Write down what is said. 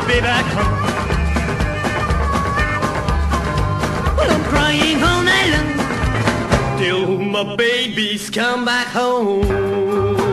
should be back home. Well, I'm crying all night long till my babies come back home.